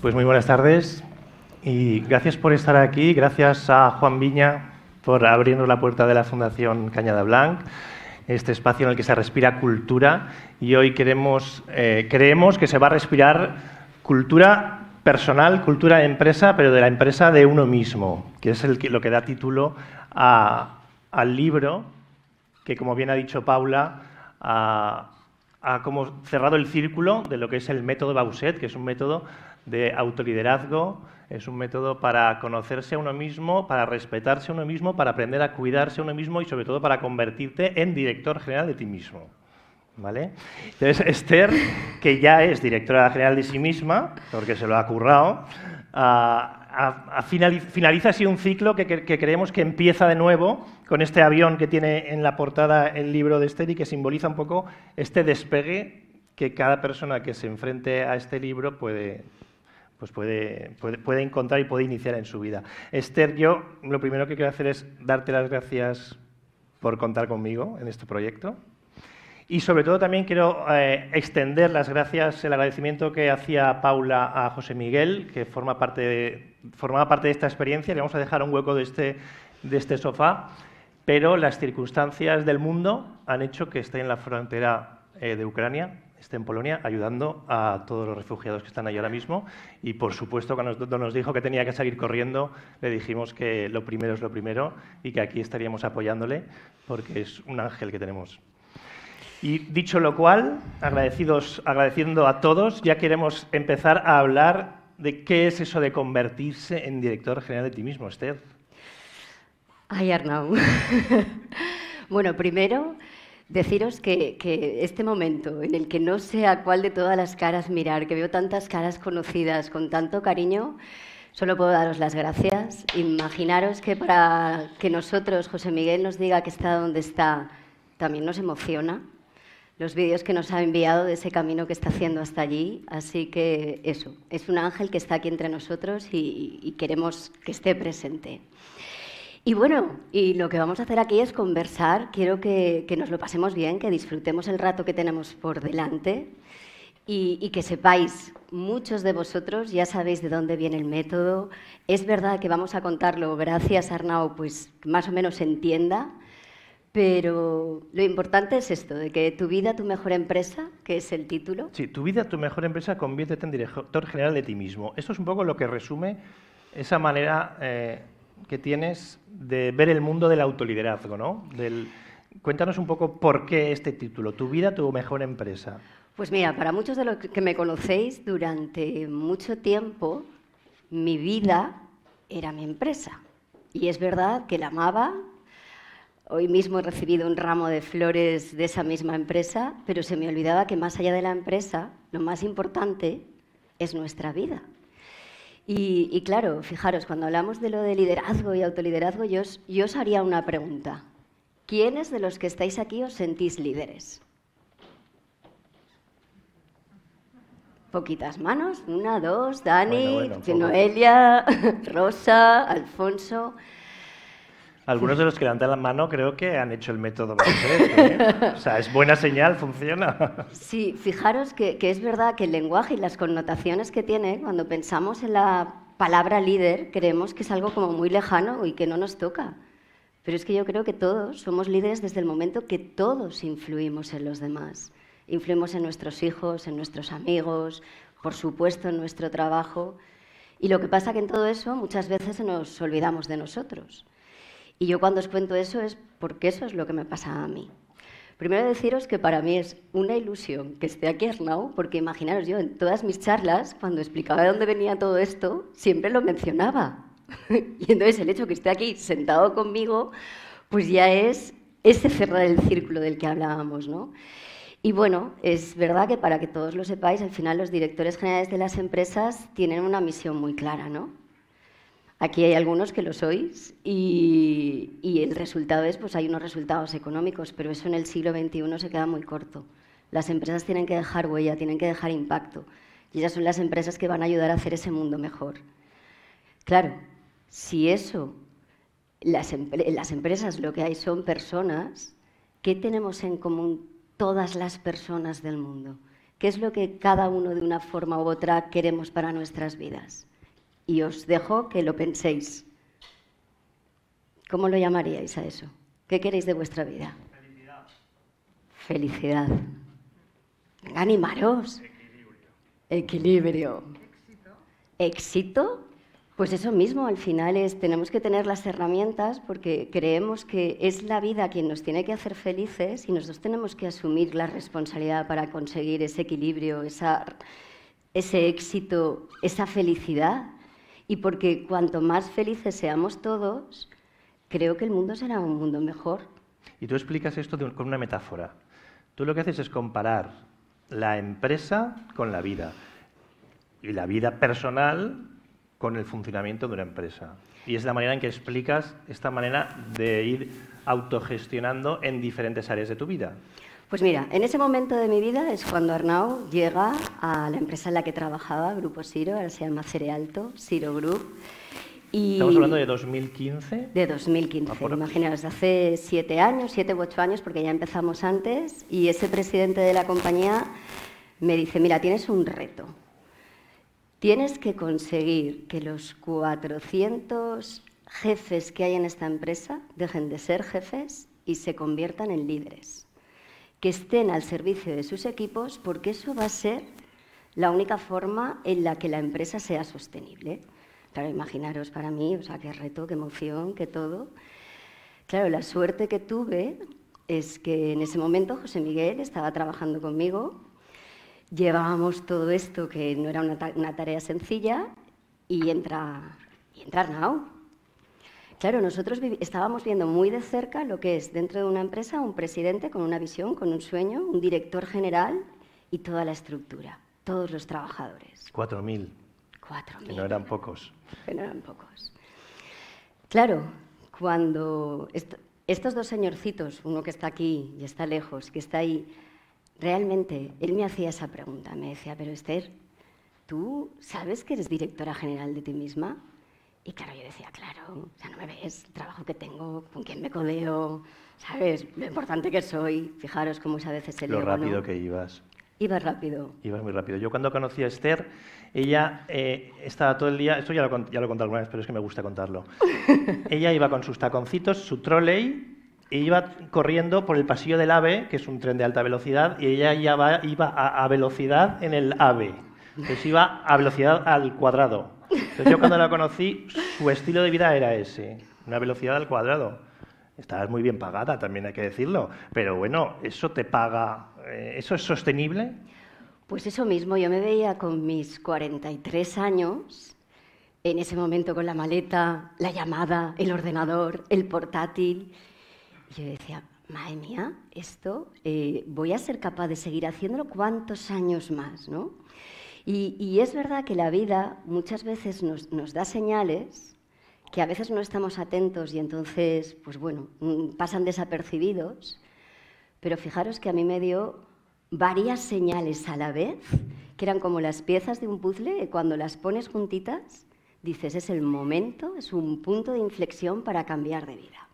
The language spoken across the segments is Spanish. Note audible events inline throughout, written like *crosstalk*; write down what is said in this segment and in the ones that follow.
Pues muy buenas tardes y gracias por estar aquí, gracias a Juan Viña por abrirnos la puerta de la Fundación Cañada Blanc, este espacio en el que se respira cultura. Y hoy queremos, eh, creemos que se va a respirar cultura personal, cultura de empresa, pero de la empresa de uno mismo, que es el lo que da título al libro que, como bien ha dicho Paula, ha, ha como cerrado el círculo de lo que es el método Bauset, que es un método de autoliderazgo, es un método para conocerse a uno mismo, para respetarse a uno mismo, para aprender a cuidarse a uno mismo y sobre todo para convertirte en director general de ti mismo. ¿Vale? Entonces, Esther, que ya es directora general de sí misma, porque se lo ha currado, finaliza así un ciclo que, que, creemos que empieza de nuevo con este avión que tiene en la portada el libro de Esther y que simboliza un poco este despegue que cada persona que se enfrente a este libro puede, pues puede, puede, encontrar y puede iniciar en su vida. Esther, yo lo primero que quiero hacer es darte las gracias por contar conmigo en este proyecto. Y sobre todo también quiero eh, extender las gracias, el agradecimiento que hacía Paula a José Miguel, que forma parte de, formaba parte de esta experiencia. Le vamos a dejar un hueco de este, de este sofá, pero las circunstancias del mundo han hecho que esté en la frontera eh, de Ucrania esté en Polonia ayudando a todos los refugiados que están ahí ahora mismo. Y por supuesto, cuando nos dijo que tenía que salir corriendo, le dijimos que lo primero es lo primero y que aquí estaríamos apoyándole porque es un ángel que tenemos. Y dicho lo cual, agradecidos, agradeciendo a todos, ya queremos empezar a hablar de qué es eso de convertirse en director general de ti mismo, Esther. Ay, Arnau. *laughs* bueno, primero, Deciros que, este momento en el que no sé a cuál de todas las caras mirar, que veo tantas caras conocidas con tanto cariño, solo puedo daros las gracias. Imaginaros que para que nosotros, José Miguel, nos diga que está donde está, también nos emociona los vídeos que nos ha enviado de ese camino que está haciendo hasta allí. Así que eso, es un ángel que está aquí entre nosotros y queremos que esté presente. Y bueno, y lo que vamos a hacer aquí es conversar. Quiero que, nos lo pasemos bien, que disfrutemos el rato que tenemos por delante y, que sepáis, muchos de vosotros ya sabéis de dónde viene el método. Es verdad que vamos a contarlo, gracias Arnau, pues más o menos entienda. Pero lo importante es esto, de que tu vida, tu mejor empresa, que es el título. Sí, tu vida, tu mejor empresa, conviértete en director general de ti mismo. Esto es un poco lo que resume esa manera eh, que tienes de ver el mundo del autoliderazgo, ¿no? Cuéntanos un poco por qué este título, Tu vida, tu mejor empresa. Pues mira, para muchos de los que me conocéis, durante mucho tiempo mi vida era mi empresa. Y es verdad que la amaba. Hoy mismo he recibido un ramo de flores de esa misma empresa, pero se me olvidaba que más allá de la empresa, lo más importante es nuestra vida. Y, claro, fijaros, cuando hablamos de lo de liderazgo y autoliderazgo, yo os, haría una pregunta. ¿Quiénes de los que estáis aquí os sentís líderes? Poquitas manos, una, dos, Dani, Noelia, *laughs* Rosa, Alfonso. Algunos de los que levantan la mano creo que han hecho el método *laughs* ¿eh? O sea, es buena señal, funciona. *laughs* Sí, fijaros que, es verdad que el lenguaje y las connotaciones que tiene, cuando pensamos en la palabra líder, creemos que es algo como muy lejano y que no nos toca. Pero es que yo creo que todos somos líderes desde el momento que todos influimos en los demás. Influimos en nuestros hijos, en nuestros amigos, por supuesto en nuestro trabajo. Y lo que pasa que en todo eso muchas veces nos olvidamos de nosotros. Y yo cuando os cuento eso es porque eso es lo que me pasa a mí. Primero deciros que para mí es una ilusión que esté aquí Arnau, porque imaginaros yo en todas mis charlas, cuando explicaba de dónde venía todo esto, siempre lo mencionaba. *laughs* y entonces el hecho que esté aquí sentado conmigo, pues ya es ese cerrar el círculo del que hablábamos, ¿no? Y bueno, es verdad que para que todos lo sepáis, al final los directores generales de las empresas tienen una misión muy clara, ¿no? Aquí hay algunos que lo sois y, el resultado es, pues hay unos resultados económicos, pero eso en el siglo XXI se queda muy corto. Las empresas tienen que dejar huella, tienen que dejar impacto. Y ellas son las empresas que van a ayudar a hacer ese mundo mejor. Claro, si eso, las, las empresas lo que hay son personas, ¿qué tenemos en común todas las personas del mundo? ¿Qué es lo que cada uno de una forma u otra queremos para nuestras vidas? Y os dejo que lo penséis. ¿Cómo lo llamaríais a eso? ¿Qué queréis de vuestra vida? Felicidad. Felicidad. Venga, animaros. Equilibrio. Éxito. Éxito. Pues eso mismo, al final es, tenemos que tener las herramientas porque creemos que es la vida quien nos tiene que hacer felices y nosotros tenemos que asumir la responsabilidad para conseguir ese equilibrio, ese éxito, esa felicidad. Y porque cuanto más felices seamos todos, creo que el mundo será un mundo mejor. Y tú explicas esto con una metáfora. Tú lo que haces es comparar la empresa con la vida y la vida personal con el funcionamiento de una empresa. Y es la manera en que explicas esta manera de ir autogestionando en diferentes áreas de tu vida. Pues mira, en ese momento de mi vida es cuando Arnau llega a la empresa en la que trabajaba, Grupo Siro, ahora se llama Cerealto, Siro Group. Y Estamos hablando de 2015. De 2015, ah, imaginaos, hace siete años, siete u ocho años, porque ya empezamos antes, y ese presidente de la compañía me dice, mira, tienes un reto. Tienes que conseguir que los 400 jefes que hay en esta empresa dejen de ser jefes y se conviertan en líderes, que estén al servicio de sus equipos porque eso va a ser la única forma en la que la empresa sea sostenible. Claro, imaginaros para mí, o sea, qué reto, qué emoción, qué todo. Claro, la suerte que tuve es que en ese momento José Miguel estaba trabajando conmigo llevábamos todo esto, que no era una, tarea sencilla, y entra, y entra Arnau. Claro, nosotros estábamos viendo muy de cerca lo que es dentro de una empresa un presidente con una visión, con un sueño, un director general y toda la estructura, todos los trabajadores. Cuatro mil. Cuatro Que no eran pocos. Que no eran pocos. Claro, cuando estos dos señorcitos, uno que está aquí y está lejos, que está ahí, realmente él me hacía esa pregunta, me decía, pero Esther, ¿tú sabes que eres directora general de ti misma? Y claro, yo decía, claro, o sea, no me ves el trabajo que tengo, con quién me codeo, ¿sabes? Lo importante que soy. Fijaros cómo es a veces el Lo rápido que ibas. Iba rápido. Ibas muy rápido. Yo cuando conocí a Esther, ella eh, estaba todo el día, esto ya lo, ya lo he contado alguna vez, pero es que me gusta contarlo. *laughs* ella iba con sus taconcitos, su trolley, iba corriendo por el pasillo del AVE, que es un tren de alta velocidad, y ella ya iba a, velocidad en el AVE. Entonces iba a velocidad al cuadrado. Yo cuando la conocí, su estilo de vida era ese, una velocidad al cuadrado. Estabas muy bien pagada, también hay que decirlo. Pero bueno, ¿eso te paga? Eh, ¿Eso es sostenible? Pues eso mismo, yo me veía con mis 43 años, en ese momento con la maleta, la llamada, el ordenador, el portátil, y yo decía, madre mía, esto eh, voy a ser capaz de seguir haciéndolo cuántos años más, ¿no? Y, es verdad que la vida muchas veces nos, nos, da señales que a veces no estamos atentos y entonces, pues bueno, mm, pasan desapercibidos. Pero fijaros que a mí me dio varias señales a la vez, que eran como las piezas de un puzzle, que cuando las pones juntitas, dices, es el momento, es un punto de inflexión para cambiar de vida.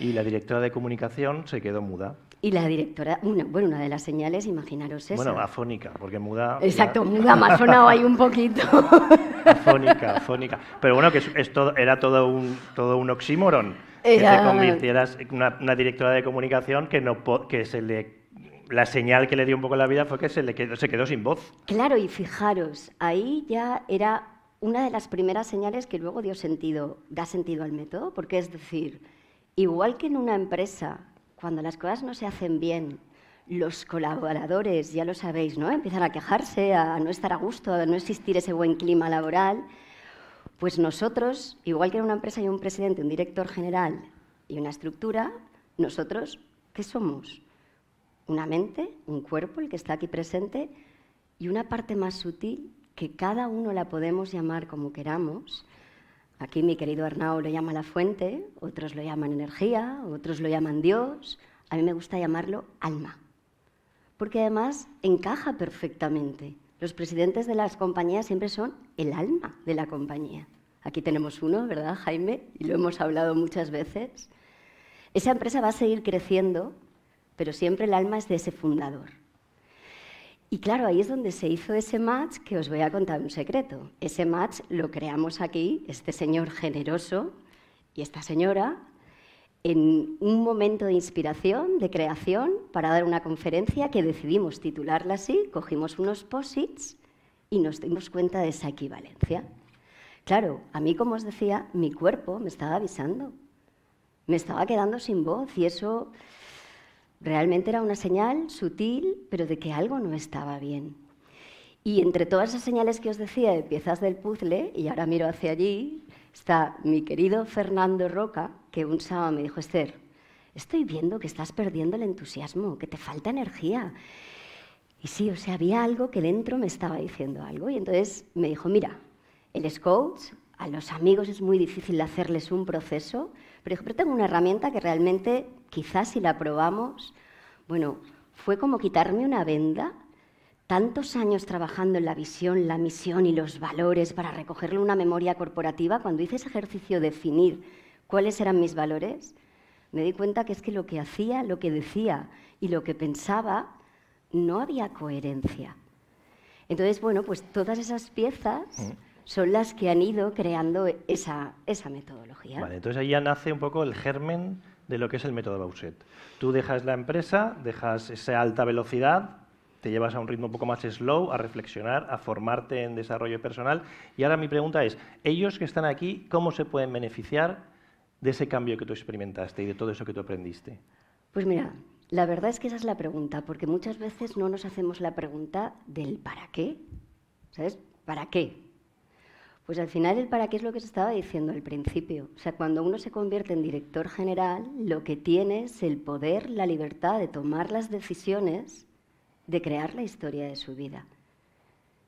Y la directora de comunicación se quedó muda. Y la directora, una, bueno, una de las señales, imaginaros eso. Bueno, afónica, porque muda... Exacto, muda, más sonado ahí un poquito. *laughs* afónica, afónica. Pero bueno, que es, era todo un, todo un oxímoron. Que te convirtieras en una, directora de comunicación que, no, que se le la señal que le dio un poco la vida fue que se, le quedó, se quedó sin voz. Claro, y fijaros, ahí ya era una de las primeras señales que luego dio sentido, da sentido al método, porque es decir, Igual que en una empresa, cuando las cosas no se hacen bien, los colaboradores, ya lo sabéis, ¿no? Empiezan a quejarse, a no estar a gusto, a no existir ese buen clima laboral. Pues nosotros, igual que en una empresa hay un presidente, un director general y una estructura, nosotros, ¿qué somos? Una mente, un cuerpo, el que está aquí presente, y una parte más sutil que cada uno la podemos llamar como queramos, Aquí mi querido Arnau lo llama la fuente, otros lo llaman energía, otros lo llaman Dios. A mí me gusta llamarlo alma, porque además encaja perfectamente. Los presidentes de las compañías siempre son el alma de la compañía. Aquí tenemos uno, ¿verdad, Jaime? Y lo hemos hablado muchas veces. Esa empresa va a seguir creciendo, pero siempre el alma es de ese fundador. Y claro, ahí es donde se hizo ese match que os voy a contar un secreto. Ese match lo creamos aquí, este señor generoso y esta señora, en un momento de inspiración, de creación, para dar una conferencia que decidimos titularla así, cogimos unos posits y nos dimos cuenta de esa equivalencia. Claro, a mí, como os decía, mi cuerpo me estaba avisando. Me estaba quedando sin voz y eso Realmente era una señal sutil, pero de que algo no estaba bien. Y entre todas esas señales que os decía de piezas del puzzle, y ahora miro hacia allí, está mi querido Fernando Roca, que un sábado me dijo, Esther, estoy viendo que estás perdiendo el entusiasmo, que te falta energía. Y sí, o sea, había algo que dentro me estaba diciendo algo. Y entonces me dijo, mira, el coach, a los amigos es muy difícil hacerles un proceso, pero, pero tengo una herramienta que realmente, quizás si la probamos, bueno, fue como quitarme una venda. Tantos años trabajando en la visión, la misión y los valores para recogerle una memoria corporativa, cuando hice ese ejercicio de definir cuáles eran mis valores, me di cuenta que es que lo que hacía, lo que decía y lo que pensaba, no había coherencia. Entonces, bueno, pues todas esas piezas mm son las que han ido creando esa, esa metodología. Vale, entonces ahí ya nace un poco el germen de lo que es el método Bauset. Tú dejas la empresa, dejas esa alta velocidad, te llevas a un ritmo un poco más slow, a reflexionar, a formarte en desarrollo personal. Y ahora mi pregunta es, ellos que están aquí, ¿cómo se pueden beneficiar de ese cambio que tú experimentaste y de todo eso que tú aprendiste? Pues mira, la verdad es que esa es la pregunta, porque muchas veces no nos hacemos la pregunta del para qué. ¿Sabes? ¿Para qué? Pues al final el para qué es lo que se estaba diciendo al principio. O sea, cuando uno se convierte en director general, lo que tiene es el poder, la libertad de tomar las decisiones, de crear la historia de su vida.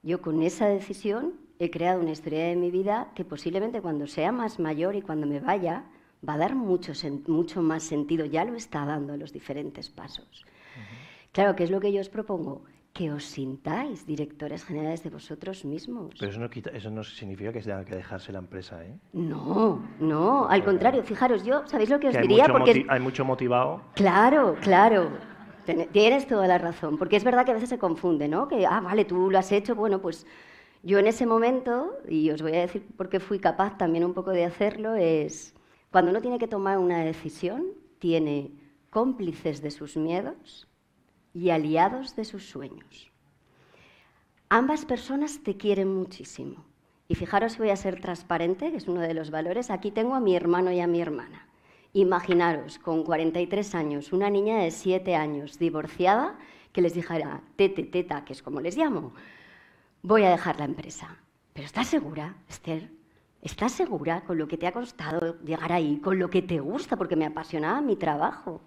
Yo con esa decisión he creado una historia de mi vida que posiblemente cuando sea más mayor y cuando me vaya va a dar mucho, mucho más sentido, ya lo está dando los diferentes pasos. Claro, ¿qué es lo que yo os propongo? Que os sintáis directores generales de vosotros mismos. Pero eso no, eso no significa que se tenga que dejarse la empresa, ¿eh? No, no, al contrario, fijaros, yo, ¿sabéis lo que os diría? porque hay mucho motivado. Claro, claro. Tienes toda la razón, porque es verdad que a veces se confunde, ¿no? Que, ah, vale, tú lo has hecho, bueno, pues yo en ese momento, y os voy a decir por qué fui capaz también un poco de hacerlo, es cuando uno tiene que tomar una decisión, tiene cómplices de sus miedos, y aliados de sus sueños. Ambas personas te quieren muchísimo. Y fijaros, voy a ser transparente, que es uno de los valores. Aquí tengo a mi hermano y a mi hermana. Imaginaros, con 43 años, una niña de 7 años, divorciada, que les dijera, tete, teta, que es como les llamo, voy a dejar la empresa. Pero ¿estás segura, Esther? ¿Estás segura con lo que te ha costado llegar ahí, con lo que te gusta? Porque me apasionaba mi trabajo.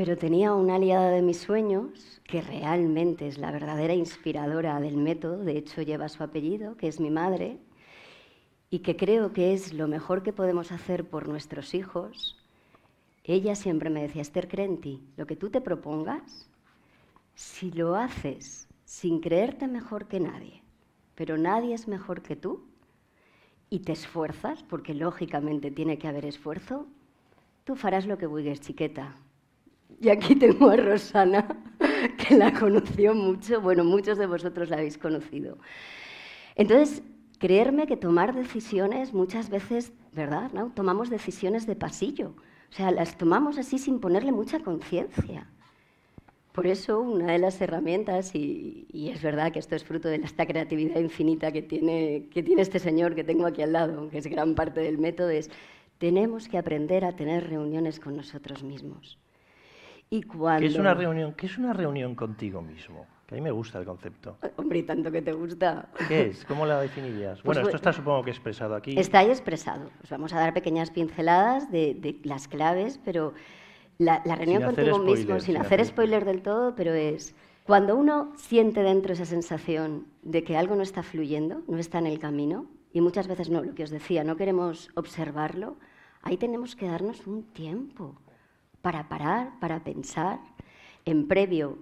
Pero tenía una aliada de mis sueños, que realmente es la verdadera inspiradora del método, de hecho lleva su apellido, que es mi madre, y que creo que es lo mejor que podemos hacer por nuestros hijos. Ella siempre me decía, Esther, cree en ti, lo que tú te propongas, si lo haces sin creerte mejor que nadie, pero nadie es mejor que tú, y te esfuerzas, porque lógicamente tiene que haber esfuerzo, tú farás lo que buigues, chiqueta, y aquí tengo a Rosana, que la conoció mucho, bueno, muchos de vosotros la habéis conocido. Entonces, creerme que tomar decisiones muchas veces, ¿verdad? ¿No? Tomamos decisiones de pasillo, o sea, las tomamos así sin ponerle mucha conciencia. Por eso, una de las herramientas, y, es verdad que esto es fruto de esta creatividad infinita que tiene, que tiene este señor que tengo aquí al lado, que es gran parte del método, es tenemos que aprender a tener reuniones con nosotros mismos. Y cuando... ¿Qué es una reunión? ¿Qué es una reunión contigo mismo? Que a mí me gusta el concepto. Hombre, tanto que te gusta. ¿Qué es? ¿Cómo la definirías? Pues bueno, esto está supongo que expresado aquí. Está ahí expresado. Os vamos a dar pequeñas pinceladas de, las claves, pero la, reunión contigo mismo, sin, hacer, spoiler del todo, pero es cuando uno siente dentro esa sensación de que algo no está fluyendo, no está en el camino, y muchas veces no, lo que os decía, no queremos observarlo, ahí tenemos que darnos un tiempo para parar, para pensar, en previo,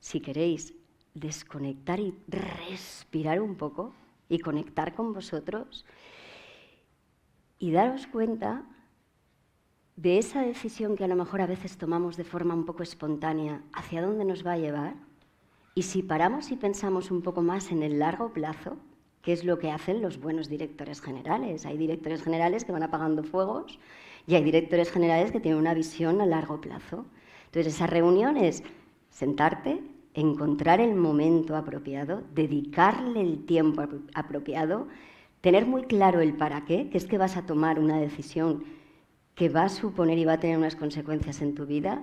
si queréis, desconectar y respirar un poco y conectar con vosotros y daros cuenta de esa decisión que a lo mejor a veces tomamos de forma un poco espontánea, hacia dónde nos va a llevar, Y si paramos y pensamos un poco más en el largo plazo, ¿qué es lo que hacen los buenos directores generales? Hay directores generales que van apagando fuegos y hay directores generales que tienen una visión a largo plazo. Entonces, esa reunión es sentarte, encontrar el momento apropiado, dedicarle el tiempo apropiado, tener muy claro el para qué, que es que vas a tomar una decisión que va a suponer y va a tener unas consecuencias en tu vida,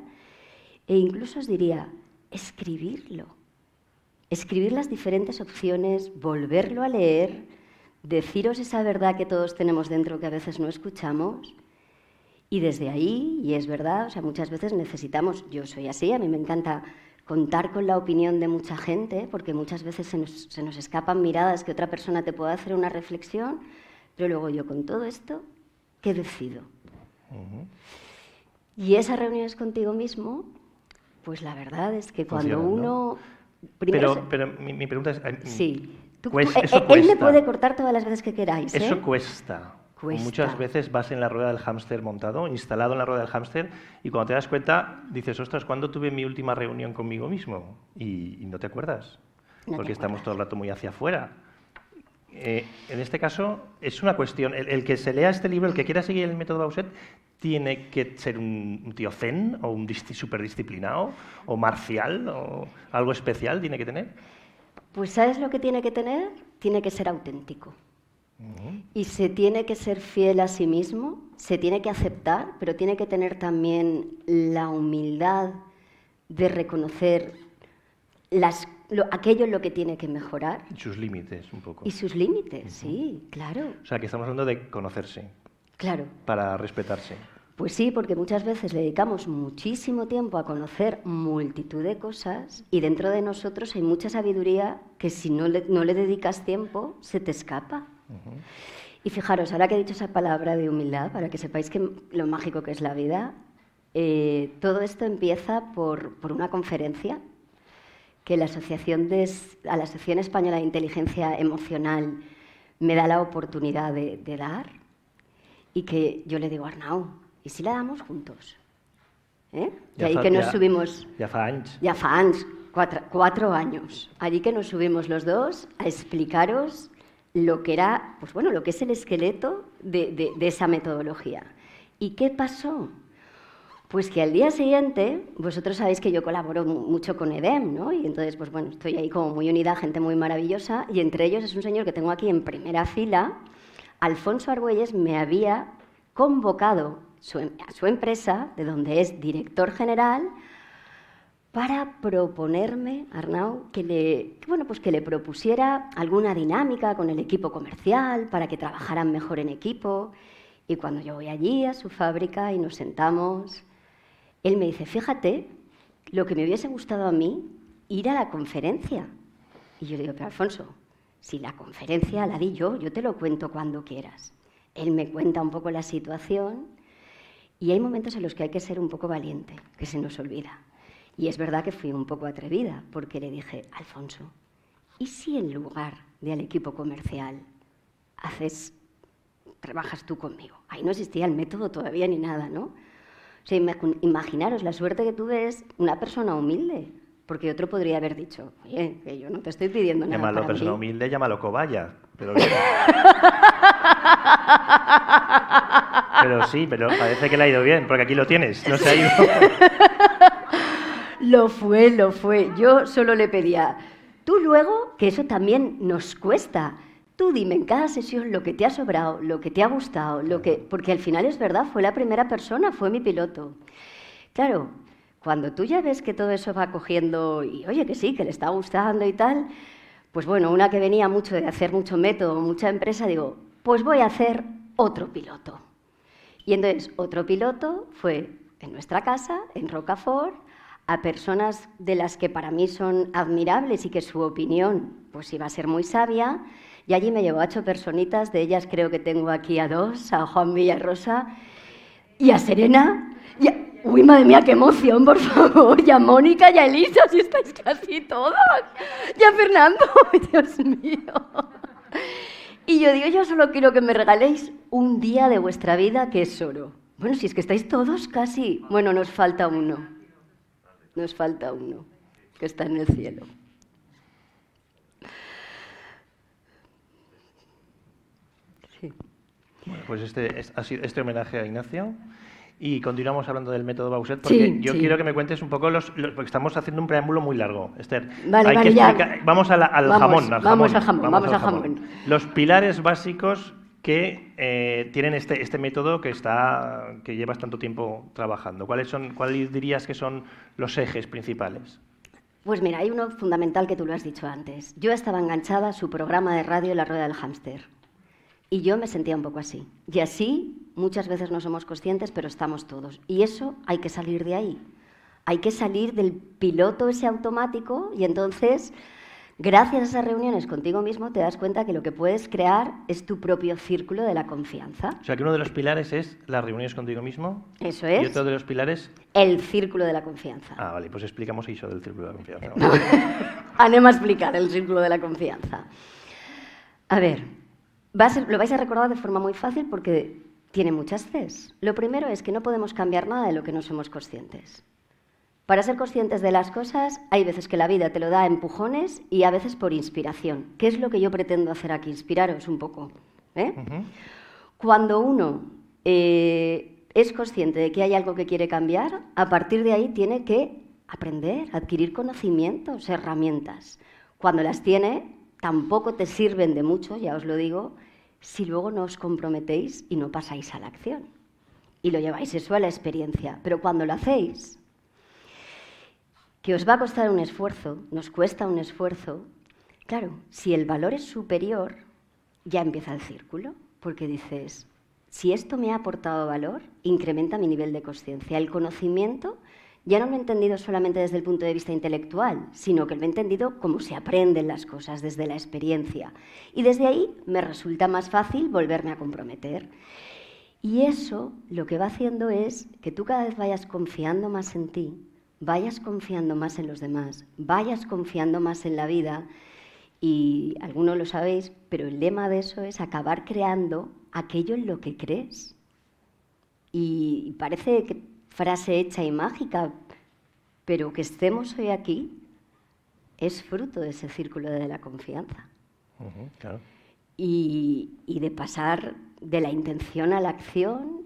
e incluso os diría, escribirlo. Escribir las diferentes opciones, volverlo a leer, deciros esa verdad que todos tenemos dentro que a veces no escuchamos. Y desde ahí, y es verdad, o sea, muchas veces necesitamos, yo soy así, a mí me encanta contar con la opinión de mucha gente, porque muchas veces se nos, escapan miradas que otra persona te pueda hacer una reflexión, pero luego yo con todo esto, ¿qué decido? Y esas reuniones contigo mismo, pues la verdad es que cuando uno... pero, pero mi, pregunta es... Eh, sí. Eh, él me puede cortar todas las veces que queráis. Eso ¿eh? cuesta. Muchas veces vas en la rueda del hámster montado, instalado en la rueda del hámster, y cuando te das cuenta dices, ostras, ¿cuándo tuve mi última reunión conmigo mismo? Y, no te acuerdas, porque estamos todo el rato muy hacia afuera. Eh, en este caso, es una cuestión, el, que se lea este libro, el que quiera seguir el método Bauset, tiene que ser un, tío zen o un superdisciplinado o marcial o algo especial tiene que tener. Pues ¿sabes lo que tiene que tener? Tiene que ser auténtico. Y se tiene que ser fiel a sí mismo, se tiene que aceptar, pero tiene que tener también la humildad de reconocer aquello en lo que tiene que mejorar. Y sus límites, un poco. Y sus límites, sí, claro. O sea, que estamos hablando de conocerse. Claro. Para respetarse. Pues sí, porque muchas veces le dedicamos muchísimo tiempo a conocer multitud de cosas y dentro de nosotros hay mucha sabiduría que si no le, no le dedicas tiempo se te escapa. Y fijaros, ahora que he dicho esa palabra de humildad, para que sepáis que lo mágico que es la vida, eh, todo esto empieza por, una conferencia que la Asociación, de, a la Asociación Española de Inteligencia Emocional me da la oportunidad de, dar y que yo le digo Arnau, ¿y si la damos juntos? ¿Eh? y ahí que nos subimos... Ya fa años. Ya fa años, cuatro, años. Allí que nos subimos los dos a explicaros lo que era, pues bueno, lo que es el esqueleto de, esa metodología. ¿Y qué pasó? Pues que al día siguiente, vosotros sabéis que yo colaboro mucho con EDEM, ¿no? Y entonces, pues bueno, estoy ahí como muy unida, gente muy maravillosa, y entre ellos es un señor que tengo aquí en primera fila, Alfonso Argüelles me había convocado a su empresa, de donde es director general, para proponerme, Arnau, que le, bueno, pues que le propusiera alguna dinámica con el equipo comercial para que trabajaran mejor en equipo. Y cuando yo voy allí a su fábrica y nos sentamos, él me dice, fíjate, lo que me hubiese gustado a mí, ir a la conferencia. Y yo le digo, pero Alfonso, si la conferencia la di yo, yo te lo cuento cuando quieras. Él me cuenta un poco la situación y hay momentos en los que hay que ser un poco valiente, que se nos olvida. Y es verdad que fui un poco atrevida, porque le dije, Alfonso, ¿y si en lugar de al equipo comercial haces, trabajas tú conmigo? Ahí no existía el método todavía ni nada, ¿no? O sea, imaginaros, la suerte que tuve es una persona humilde, porque otro podría haber dicho, oye, que yo no te estoy pidiendo nada. Llámalo para persona humilde, llámalo cobaya. Pero, *laughs* pero sí, pero parece que le ha ido bien, porque aquí lo tienes, no se ha ido. Lo fue, lo fue. Yo solo le pedía, tú luego, que eso también nos cuesta, tú dime en cada sesión lo que te ha sobrado, lo que te ha gustado, lo que... porque al final es verdad, fue la primera persona, fue mi piloto. Claro, cuando tú ya ves que todo eso va cogiendo y oye que sí, que le está gustando y tal, pues bueno, una que venía mucho de hacer mucho método, mucha empresa, digo, pues voy a hacer otro piloto. Y entonces otro piloto fue en nuestra casa, en Rocafort, a personas de las que para mí son admirables y que su opinión pues iba a ser muy sabia. Y allí me llevó a ocho personitas, de ellas creo que tengo aquí a dos, a Juan Villarrosa y a Serena. Y Uy, madre mía, qué emoción, por favor. Y a Mónica y a Elisa, si estáis casi todas. Y a Fernando, *laughs* Dios mío. Y yo digo, yo solo quiero que me regaléis un día de vuestra vida que es oro. Bueno, si es que estáis todos casi. Bueno, nos falta uno. Nos falta uno, que está en el cielo. Bueno, pues este, ha sido este homenaje a Ignacio. Y continuamos hablando del método Bauset, porque yo quiero que me cuentes un poco los, Porque estamos haciendo un preámbulo muy largo, Esther. Vale, vale, vamos, al, jamón, vamos jamón. Vamos, al jamón, vamos, al jamón. Los pilares básicos que eh, tienen este, este método que está que llevas tanto tiempo trabajando. ¿Cuáles son, cuáles dirías que son los ejes principales? Pues mira, hay uno fundamental que tú lo has dicho antes. Yo estaba enganchada a su programa de radio La Rueda del Hámster. Y yo me sentía un poco así. Y así muchas veces no somos conscientes, pero estamos todos. Y eso hay que salir de ahí. Hay que salir del piloto ese automático y entonces, gracias a esas reuniones contigo mismo, te das cuenta que lo que puedes crear es tu propio círculo de la confianza. O sea, que uno de los pilares es las reuniones contigo mismo. Eso Y es otro de los pilares. el círculo de la confianza. Ah, vale, pues explicamos eso del círculo de la confianza. *laughs* Anem a explicar el círculo de la confianza. A ver, va a ser- lo vais a recordar de forma muy fácil porque tiene muchas Cs. Lo primero es que no podemos cambiar nada de lo que no somos conscientes. Para ser conscientes de las cosas, hay veces que la vida te lo da empujones y a veces por inspiración. ¿Qué es lo que yo pretendo hacer aquí? Inspiraros un poco. ¿eh? Cuando uno eh, es consciente de que hay algo que quiere cambiar, a partir de ahí tiene que aprender, adquirir conocimientos, herramientas. Cuando las tiene, tampoco te sirven de mucho, ya os lo digo, si luego no os comprometéis y no pasáis a la acción. Y lo lleváis eso a la experiencia. Pero cuando lo hacéis, que os va a costar un esfuerzo, nos cuesta un esfuerzo, claro, si el valor es superior, ya empieza el círculo, porque dices, si esto me ha aportado valor, incrementa mi nivel de conciencia. El conocimiento ya no lo he entendido solamente desde el punto de vista intelectual, sino que lo he entendido como se aprenden las cosas desde la experiencia. Y desde ahí me resulta más fácil volverme a comprometer. Y eso lo que va haciendo es que tú cada vez vayas confiando más en ti, vayas confiando más en los demás, vayas confiando más en la vida. Y algunos lo sabéis, pero el lema de eso es acabar creando aquello en lo que crees. Y parece que frase hecha y mágica, pero que estemos hoy aquí es fruto de ese círculo de la confianza Ujú, claro. y, y de pasar de la intención a la acción.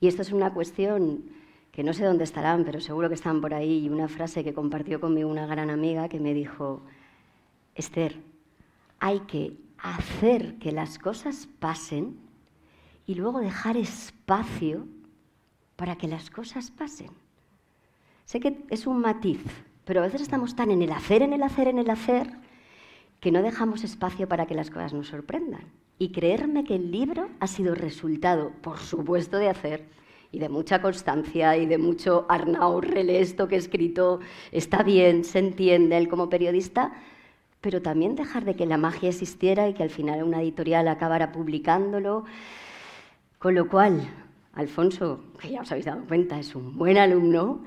Y esto es una cuestión que no sé dónde estarán, pero seguro que están por ahí. Y una frase que compartió conmigo una gran amiga que me dijo, Esther, hay que hacer que las cosas pasen y luego dejar espacio para que las cosas pasen. Sé que es un matiz, pero a veces estamos tan en el hacer, en el hacer, en el hacer, que no dejamos espacio para que las cosas nos sorprendan. Y creerme que el libro ha sido resultado, por supuesto, de hacer, y de mucha constancia, y de mucho Arnau, rele esto que escrito, está bien, se entiende él como periodista, pero también dejar de que la magia existiera y que al final una editorial acabara publicándolo. Con lo cual, Alfonso, que ya os habéis dado cuenta, es un buen alumno,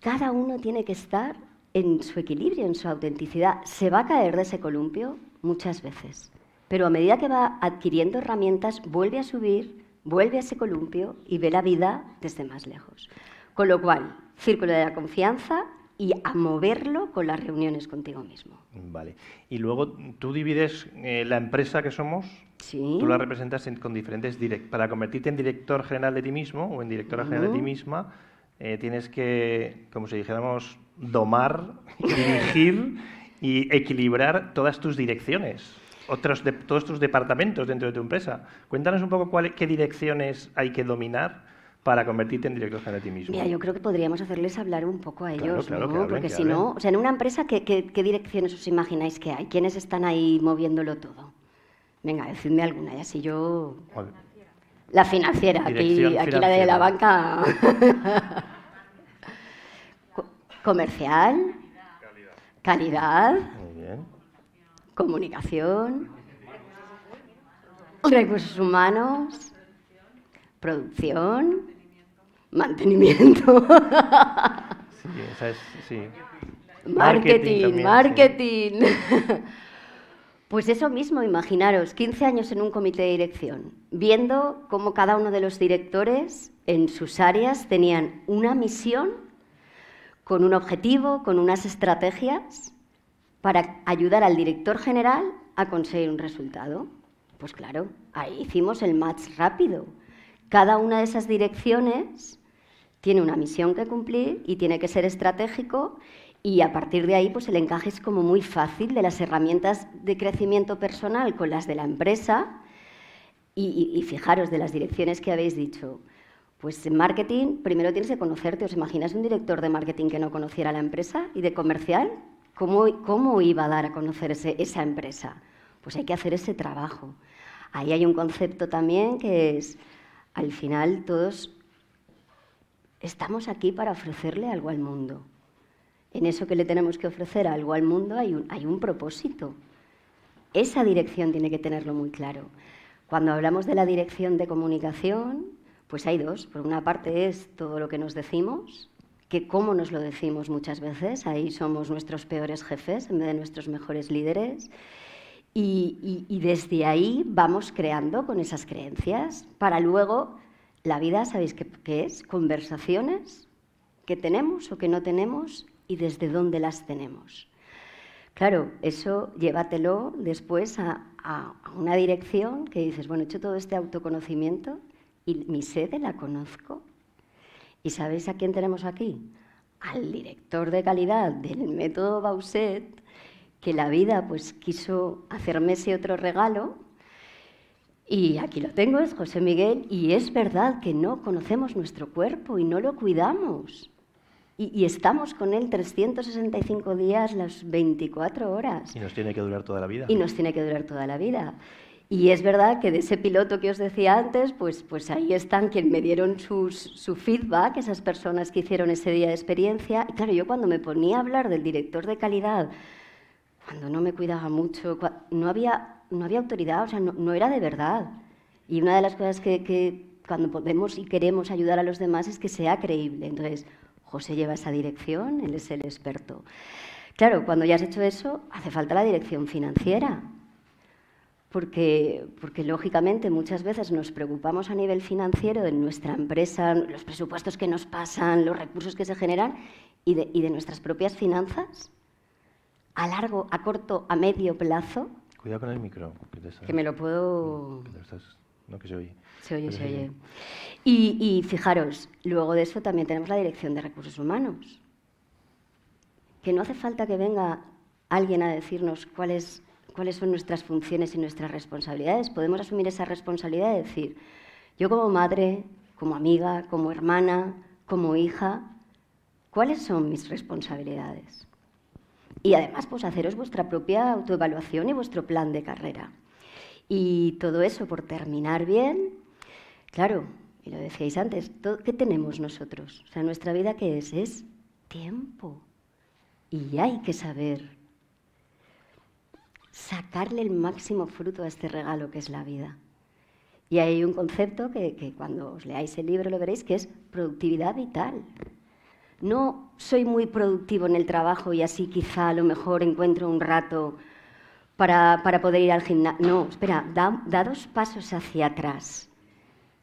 cada uno tiene que estar en su equilibrio, en su autenticidad. Se va a caer de ese columpio muchas veces, pero a medida que va adquiriendo herramientas, vuelve a subir, vuelve a ese columpio y ve la vida desde más lejos. Con lo cual, círculo de la confianza y a moverlo con las reuniones contigo mismo. Vale. Y luego tú divides eh, la empresa que somos, Sí. tú la representas en- con diferentes direct Para convertirte en director general de ti mismo o en directora general de ti misma, eh, tienes que, como si dijéramos, domar, *laughs* dirigir y equilibrar todas tus direcciones, otros de- todos tus departamentos dentro de tu empresa. Cuéntanos un poco cuál- qué direcciones hay que dominar para convertirte en director general de ti mismo. Mira, yo creo que podríamos hacerles hablar un poco a Claro, ellos, claro, ¿no? que hablen, Porque que si no, hablen. o sea, en una empresa, ¿qué, qué, qué direcciones os imagináis que hay? ¿Quiénes están ahí moviéndolo todo? Venga, decidme alguna, y así yo... La financiera, aquí, aquí la de la banca... *laughs* Co- Comercial, calidad, Muy bien. Comunicación, recursos humanos, producción, mantenimiento. Sí, esa es, sí. Marketing, sí. marketing. Pues eso mismo, imaginaros, 15 años en un comité de dirección, viendo cómo cada uno de los directores en sus áreas tenían una misión con un objetivo, con unas estrategias para ayudar al director general a conseguir un resultado. Pues claro, ahí hicimos el match rápido. Cada una de esas direcciones tiene una misión que cumplir y tiene que ser estratégico y a partir de ahí pues el encaje es como muy fácil de las herramientas de crecimiento personal con las de la empresa y, fijaros de las direcciones que habéis dicho. Pues en marketing primero tienes que conocerte. ¿Os imagináis un director de marketing que no conociera la empresa y de comercial? ¿Cómo, cómo iba a dar a conocer esa empresa? Pues hay que hacer ese trabajo. Ahí hay un concepto también que es, al final todos estamos aquí para ofrecerle algo al mundo. En eso que le tenemos que ofrecer algo al mundo hay un, hay un propósito. Esa dirección tiene que tenerlo muy claro. Cuando hablamos de la dirección de comunicación, pues hay dos. Por una parte es todo lo que nos decimos, que cómo nos lo decimos muchas veces, ahí somos nuestros peores jefes en vez de nuestros mejores líderes. Y, y desde ahí vamos creando con esas creencias para luego la vida, ¿sabéis qué, es? Conversaciones que tenemos o que no tenemos y desde dónde las tenemos. Claro, eso llévatelo después a, una dirección que dices, bueno, he hecho todo este autoconocimiento y mi sede la conozco. ¿Y sabéis a quién tenemos aquí? Al director de calidad del método Bauset, que la vida pues quiso hacerme ese otro regalo y aquí lo tengo, es José Miguel, y es verdad que no conocemos nuestro cuerpo y no lo cuidamos. Y, estamos con él 365 días, las 24 horas. Y nos tiene que durar toda la vida. Y nos tiene que durar toda la vida. Y es verdad que de ese piloto que os decía antes, pues, pues ahí están quienes me dieron su feedback, esas personas que hicieron ese día de experiencia. Y claro, yo cuando me ponía a hablar del director de calidad, cuando no me cuidaba mucho, no había no había autoridad, o sea, no, era de verdad. Y una de las cosas que, cuando podemos y queremos ayudar a los demás es que sea creíble. Entonces, José lleva esa dirección, él es el experto. Claro, cuando ya has hecho eso, hace falta la dirección financiera. Porque, porque lógicamente muchas veces nos preocupamos a nivel financiero de nuestra empresa, los presupuestos que nos pasan, los recursos que se generan y de, y de nuestras propias finanzas a largo, a corto, a medio plazo Cuidado con el micro. Que, me lo puedo... No, que se oye. Se oye, se oye. Y, fijaros, luego de eso también tenemos la Dirección de Recursos Humanos. Que no hace falta que venga alguien a decirnos cuáles, cuáles son nuestras funciones y nuestras responsabilidades. Podemos asumir esa responsabilidad de decir, yo como madre, como amiga, como hermana, como hija, ¿cuáles son mis responsabilidades? y además pues haceros vuestra propia autoevaluación y vuestro plan de carrera. Y todo eso por terminar bien, claro, y lo decíais antes, ¿qué tenemos nosotros? O sea, nuestra vida qué es? Es tiempo. Y hay que saber sacarle el máximo fruto a este regalo que es la vida. Y hay un concepto que, cuando os leáis el libro lo veréis, que es productividad vital no soy muy productivo en el trabajo y así quizá a lo mejor encuentro un rato para, poder ir al gimnasio. No, espera, da, dos pasos hacia atrás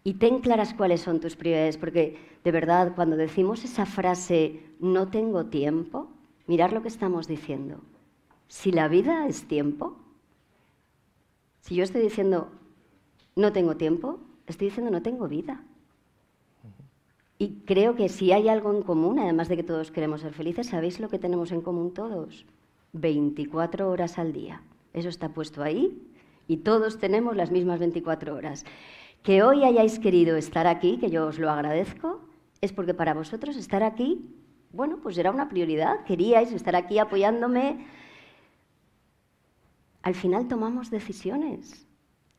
y ten claras cuáles son tus prioridades, porque de verdad cuando decimos esa frase no tengo tiempo, mirar lo que estamos diciendo. Si la vida es tiempo, si yo estoy diciendo no tengo tiempo, estoy diciendo no tengo vida. Y creo que si hay algo en común, además de que todos queremos ser felices, ¿sabéis lo que tenemos en común todos? 24 horas al día. Eso está puesto ahí y todos tenemos las mismas 24 horas. Que hoy hayáis querido estar aquí, que yo os lo agradezco, es porque para vosotros estar aquí, bueno, pues era una prioridad, queríais estar aquí apoyándome. Al final tomamos decisiones.